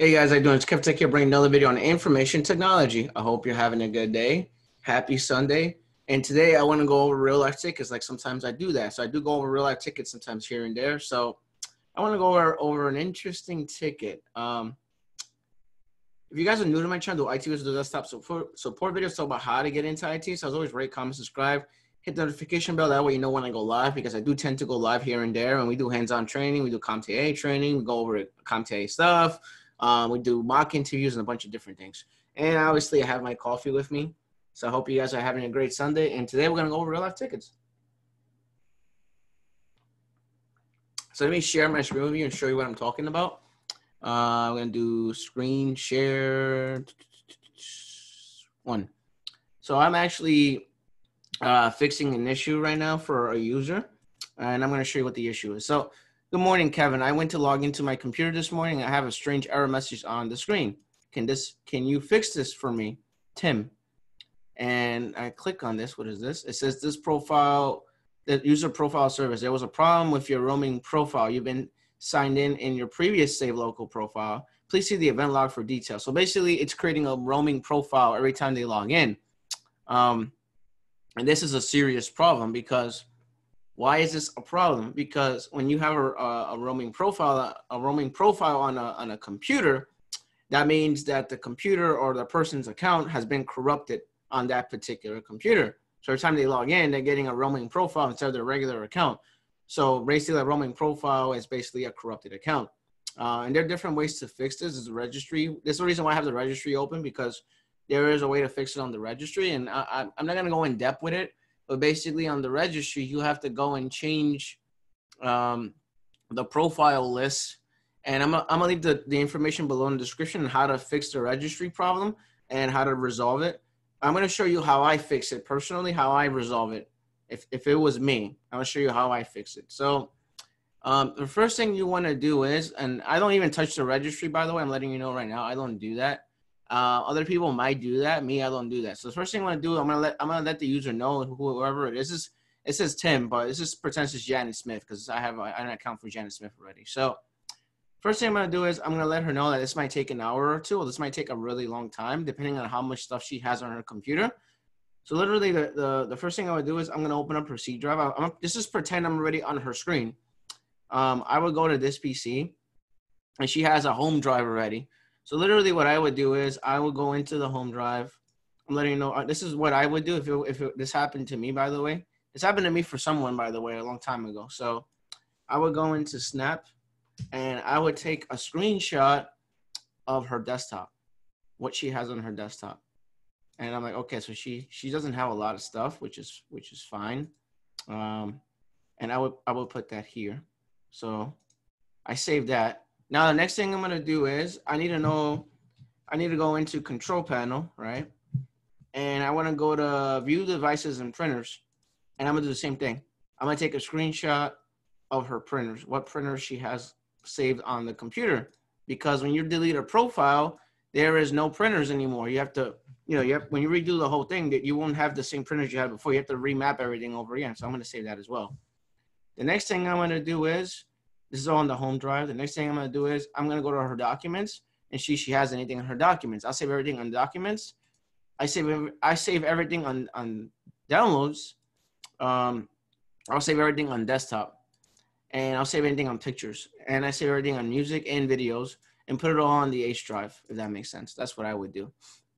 Hey guys, how you doing? It's Kev Tech here bringing another video on information technology. I hope you're having a good day. Happy Sunday. And today I want to go over real life tickets. Like sometimes I do that. So I do go over real life tickets sometimes here and there. So I want to go over, over an interesting ticket. Um, if you guys are new to my channel, IT is the desktop support, support videos talk about how to get into IT. So as always, rate, comment, subscribe, hit the notification bell. That way you know when I go live because I do tend to go live here and there. And we do hands-on training. We do CompTIA training. We go over CompTIA stuff um, we do mock interviews and a bunch of different things. And obviously, I have my coffee with me. So I hope you guys are having a great Sunday. And today we're going to go over real life tickets. So let me share my screen with you and show you what I'm talking about. Uh, I'm going to do screen share one. So I'm actually uh, fixing an issue right now for a user. And I'm going to show you what the issue is. So Good morning, Kevin. I went to log into my computer this morning. I have a strange error message on the screen. Can this can you fix this for me, Tim? And I click on this. What is this? It says this profile, the user profile service. There was a problem with your roaming profile. You've been signed in in your previous save local profile. Please see the event log for details. So basically, it's creating a roaming profile every time they log in. Um, and this is a serious problem because why is this a problem? Because when you have a, a, roaming profile, a roaming profile on a, on a computer, that means that the computer or the person's account has been corrupted on that particular computer. So every time they log in, they're getting a roaming profile instead of their regular account. So basically, a roaming profile is basically a corrupted account. Uh, and there are different ways to fix this. Is the registry. This is the reason why I have the registry open because there is a way to fix it on the registry, and I, am not going to go in depth with it but basically on the registry you have to go and change um, the profile list. And I'm, I'm gonna leave the, the information below in the description on how to fix the registry problem and how to resolve it. I'm gonna show you how i fix it personally how i resolve it. If, if it was me i'm gonna show you how i fix it. So um, the first thing you want to do is and i don't even touch the registry by the way i'm letting you know right now i don't do that uh, other people might do that. Me, I don't do that. So the first thing I'm gonna do, I'm gonna let I'm gonna let the user know whoever it is. is it says Tim, but this is pretends it's Janet Smith because I have a, an account for Janet Smith already. So first thing I'm gonna do is I'm gonna let her know that this might take an hour or two, or this might take a really long time, depending on how much stuff she has on her computer. So literally, the the, the first thing I would do is I'm gonna open up her C drive. I, I'm, this is pretend I'm already on her screen. Um, I would go to this PC, and she has a home drive already. So literally, what I would do is I would go into the home drive. I'm letting you know uh, this is what I would do if it, if it, this happened to me. By the way, this happened to me for someone, by the way, a long time ago. So I would go into Snap, and I would take a screenshot of her desktop, what she has on her desktop, and I'm like, okay, so she she doesn't have a lot of stuff, which is which is fine. Um, and I would I would put that here. So I saved that now the next thing I'm gonna do is I need to know, I need to go into control panel, right? And I wanna go to view devices and printers. And I'm gonna do the same thing. I'm gonna take a screenshot of her printers, what printers she has saved on the computer. Because when you delete a profile, there is no printers anymore. You have to, you know, you have, when you redo the whole thing, that you won't have the same printers you had before. You have to remap everything over again. So I'm gonna save that as well. The next thing I'm gonna do is this is all on the home drive. The next thing I'm gonna do is I'm gonna go to her documents and see she has anything in her documents. I'll save everything on documents. I save I save everything on on downloads. Um, I'll save everything on desktop, and I'll save anything on pictures, and I save everything on music and videos, and put it all on the H drive. If that makes sense, that's what I would do.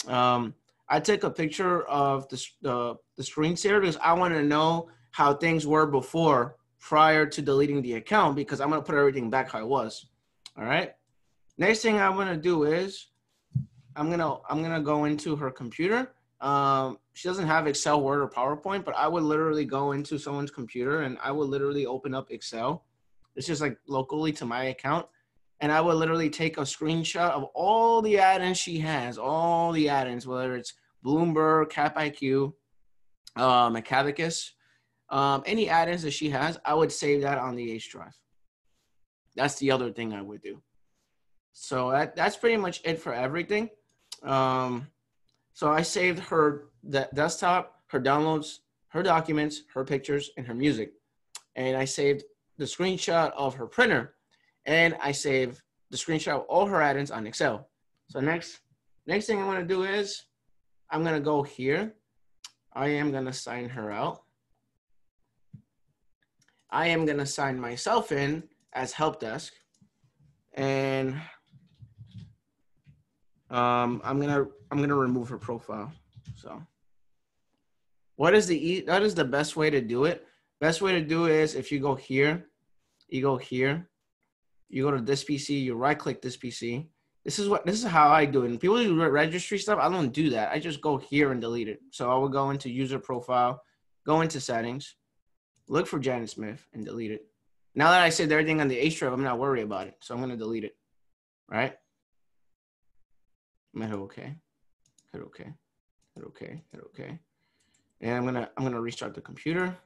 Um, I take a picture of the the, the screensaver because I want to know how things were before prior to deleting the account because I'm gonna put everything back how it was. All right. Next thing I'm gonna do is I'm gonna I'm gonna go into her computer. Um, she doesn't have Excel, Word, or PowerPoint, but I would literally go into someone's computer and I would literally open up Excel. It's just like locally to my account. And I would literally take a screenshot of all the add-ins she has, all the add-ins, whether it's Bloomberg, CapIQ, um, Macabacus, um, any add-ins that she has, I would save that on the H drive. That's the other thing I would do. So that, that's pretty much it for everything. Um, so I saved her the desktop, her downloads, her documents, her pictures, and her music. And I saved the screenshot of her printer. And I saved the screenshot of all her add-ins on Excel. So next, next thing I'm gonna do is I'm gonna go here. I am gonna sign her out. I am gonna sign myself in as help desk, and um, I'm gonna I'm gonna remove her profile. So, what is the e- that is the best way to do it? Best way to do it is if you go here, you go here, you go to this PC, you right click this PC. This is what this is how I do it. And people do registry stuff. I don't do that. I just go here and delete it. So I will go into user profile, go into settings, look for Janet Smith and delete it. Now that I said everything on the H drive, I'm not worried about it. So I'm gonna delete it. Right? I'm gonna hit OK. Hit OK. Hit OK. Hit OK. And I'm gonna I'm gonna restart the computer.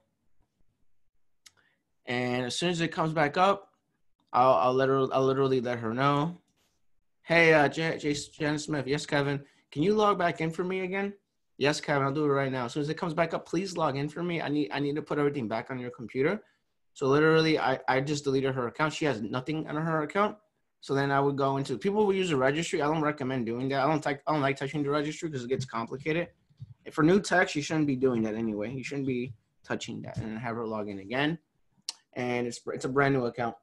And as soon as it comes back up, I'll, I'll literally, I'll literally let her know. Hey, uh, J- J- Jen Smith. Yes, Kevin. Can you log back in for me again? Yes, Kevin. I'll do it right now. As soon as it comes back up, please log in for me. I need, I need to put everything back on your computer. So literally, I, I just deleted her account. She has nothing on her account. So then I would go into people who use a registry. I don't recommend doing that. I don't like I don't like touching the registry because it gets complicated. For new techs, you shouldn't be doing that anyway. You shouldn't be touching that and have her log in again. And it's it's a brand new account.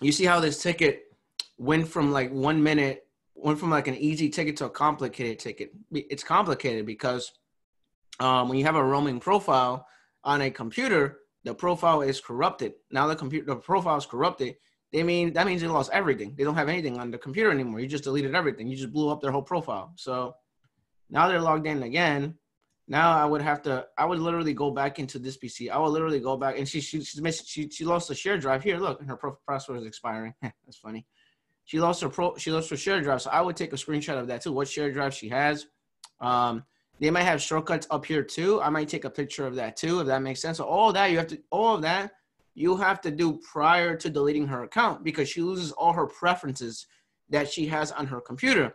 you see how this ticket went from like one minute, went from like an easy ticket to a complicated ticket. It's complicated because um, when you have a roaming profile on a computer, the profile is corrupted. Now the computer, the profile is corrupted. They mean that means they lost everything. They don't have anything on the computer anymore. You just deleted everything. You just blew up their whole profile. So now they're logged in again. Now I would have to. I would literally go back into this PC. I would literally go back, and she she she she lost the share drive. Here, look, and her password is expiring. That's funny. She lost her pro. She lost her share drive. So I would take a screenshot of that too. What share drive she has. Um, they might have shortcuts up here too. I might take a picture of that too, if that makes sense. So all that you have to, all of that you have to do prior to deleting her account because she loses all her preferences that she has on her computer.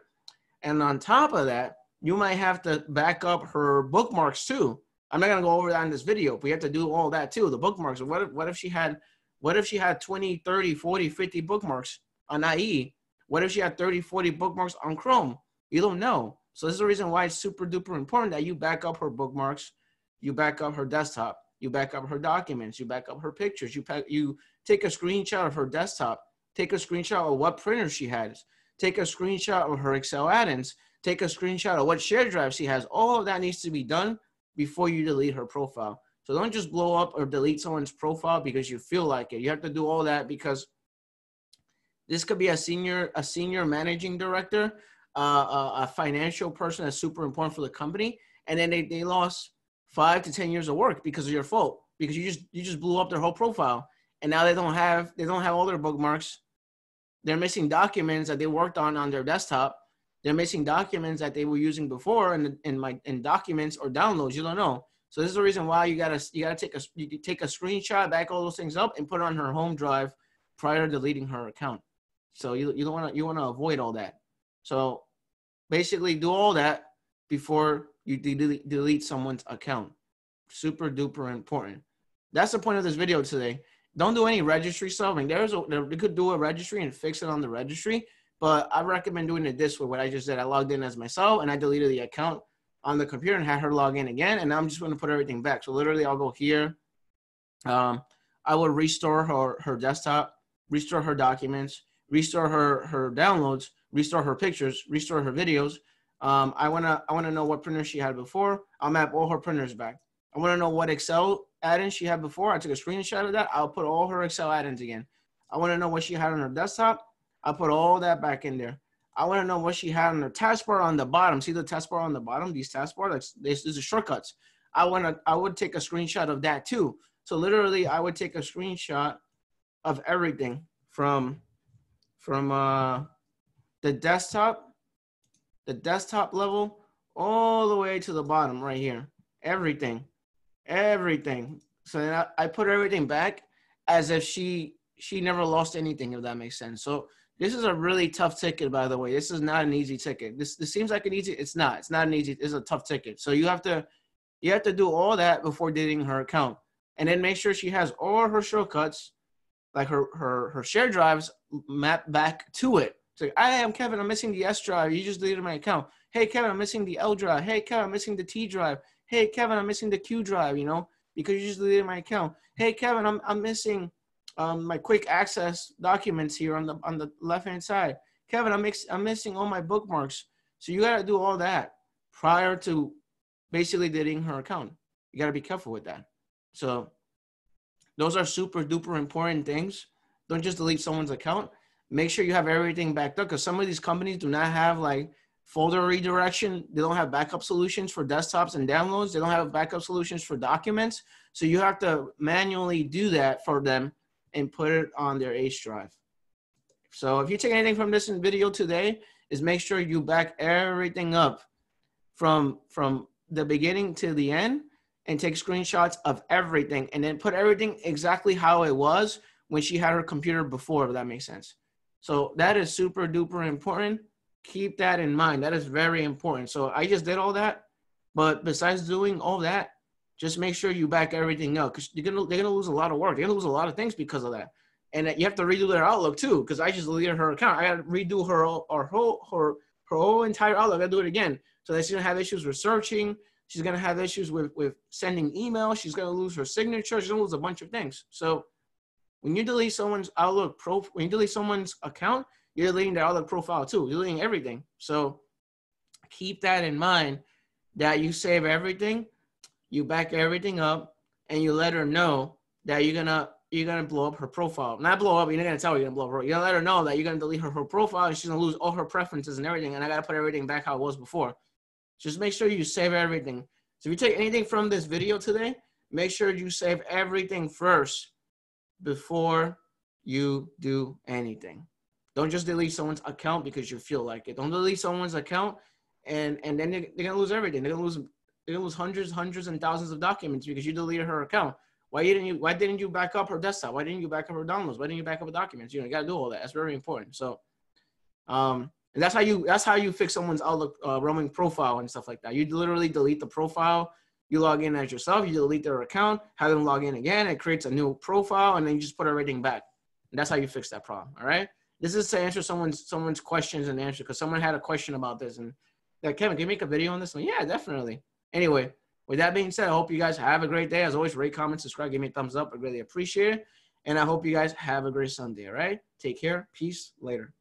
And on top of that, you might have to back up her bookmarks too. I'm not gonna go over that in this video, but you have to do all that too. The bookmarks. What if what if she had what if she had 20, 30, 40, 50 bookmarks on IE? What if she had 30, 40 bookmarks on Chrome? You don't know. So this is the reason why it's super duper important that you back up her bookmarks, you back up her desktop, you back up her documents, you back up her pictures, you pack, you take a screenshot of her desktop, take a screenshot of what printer she has, take a screenshot of her Excel add-ins, take a screenshot of what share drive she has. All of that needs to be done before you delete her profile. So don't just blow up or delete someone's profile because you feel like it. You have to do all that because this could be a senior, a senior managing director, uh, a, a, financial person that's super important for the company, and then they, they lost five to ten years of work because of your fault because you just you just blew up their whole profile, and now they don't have they don't have all their bookmarks. They're missing documents that they worked on on their desktop they're missing documents that they were using before and in my in documents or downloads. You don't know. So this is the reason why you gotta you gotta take a you take a screenshot, back all those things up, and put it on her home drive prior to deleting her account. So you you don't want to you want to avoid all that. So basically, do all that before you delete, delete someone's account. Super duper important. That's the point of this video today. Don't do any registry mean, there's a, you could do a registry and fix it on the registry, but I recommend doing it this way. What I just did, I logged in as myself and I deleted the account on the computer and had her log in again. And I'm just going to put everything back. So literally, I'll go here. Um, I will restore her her desktop, restore her documents, restore her her downloads, restore her pictures, restore her videos. Um, I wanna I wanna know what printer she had before. I'll map all her printers back. I wanna know what Excel add-ins she had before. I took a screenshot of that. I'll put all her Excel add-ins again. I wanna know what she had on her desktop. I put all that back in there. I want to know what she had on her taskbar on the bottom. See the taskbar on the bottom? These taskbar, like this, this is shortcuts. I want to. I would take a screenshot of that too. So literally, I would take a screenshot of everything from from uh, the desktop, the desktop level, all the way to the bottom right here. Everything, everything. So then I, I put everything back as if she she never lost anything. If that makes sense. So this is a really tough ticket, by the way. This is not an easy ticket. This this seems like an easy. It's not. It's not an easy. It's a tough ticket. So you have to you have to do all that before deleting her account, and then make sure she has all her shortcuts like her her her share drives map back to it. It's like, I am Kevin. I'm missing the S drive. You just deleted my account. Hey Kevin, I'm missing the L drive. Hey Kevin, I'm missing the T drive. Hey Kevin, I'm missing the Q drive. You know, because you just deleted my account. Hey Kevin, I'm I'm missing um, my quick access documents here on the on the left hand side. Kevin, I'm mix, I'm missing all my bookmarks. So you gotta do all that prior to basically deleting her account. You gotta be careful with that. So those are super duper important things. Don't just delete someone's account. Make sure you have everything backed up because some of these companies do not have like folder redirection. They don't have backup solutions for desktops and downloads. They don't have backup solutions for documents. So you have to manually do that for them and put it on their H drive. So if you take anything from this video today, is make sure you back everything up from from the beginning to the end and take screenshots of everything and then put everything exactly how it was when she had her computer before, if that makes sense. So that is super duper important. Keep that in mind. That is very important. So I just did all that. But besides doing all that, just make sure you back everything up because you're gonna they're gonna lose a lot of work. They're gonna lose a lot of things because of that. And you have to redo their outlook too, because I just deleted her account. I gotta redo her her whole her her whole entire outlook. I gotta do it again. So that she's gonna have issues with searching. She's gonna have issues with with sending emails. She's gonna lose her signature. She's gonna lose a bunch of things. So when you delete someone's Outlook pro, when you delete someone's account, you're deleting their Outlook profile too. You're deleting everything. So keep that in mind that you save everything, you back everything up, and you let her know that you're gonna you're gonna blow up her profile. Not blow up. You're not gonna tell her you're gonna blow up her. You're gonna let her know that you're gonna delete her, her profile, and she's gonna lose all her preferences and everything. And I gotta put everything back how it was before. Just make sure you save everything. So if you take anything from this video today, make sure you save everything first before you do anything. Don't just delete someone's account because you feel like it. Don't delete someone's account and and then they're, they're gonna lose everything. They're gonna lose gonna lose hundreds, hundreds, and thousands of documents because you deleted her account. Why didn't you? Why didn't you back up her desktop? Why didn't you back up her downloads? Why didn't you back up her documents? You know, you gotta do all that. That's very important. So, um, and that's how you that's how you fix someone's Outlook uh, roaming profile and stuff like that. You literally delete the profile. You log in as yourself. You delete their account. Have them log in again. It creates a new profile, and then you just put everything back. And that's how you fix that problem. All right. This is to answer someone's someone's questions and answer because someone had a question about this and like Kevin, can you make a video on this? one? yeah, definitely. Anyway, with that being said, I hope you guys have a great day. As always, rate, comment, subscribe, give me a thumbs up. I really appreciate it. And I hope you guys have a great Sunday. All right. Take care. Peace. Later.